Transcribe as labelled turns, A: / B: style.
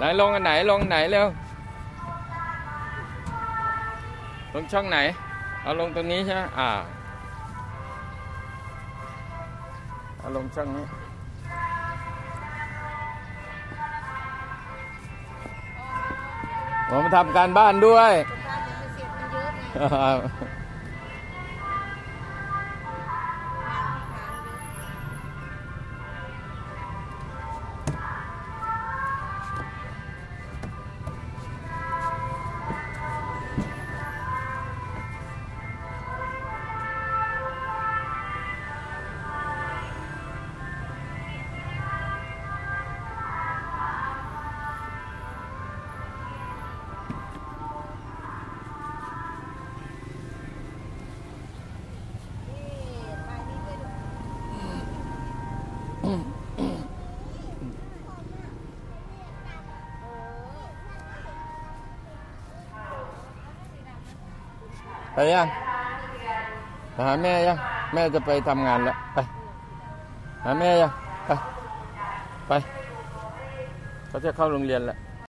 A: ไหนลงอันไหนลงไหนเร็วลงช่องไหน เอาลงตรงนี้ใช่ไหมอ่าเอาลงช่องนี้ผมทำการบ้านด้วย ไปยังไปหาแม่ยังแม่จะไปทำงานแล้ว ไป หาแม่ยังไป ไปเขาจะเข้าโรงเรียนแล้ว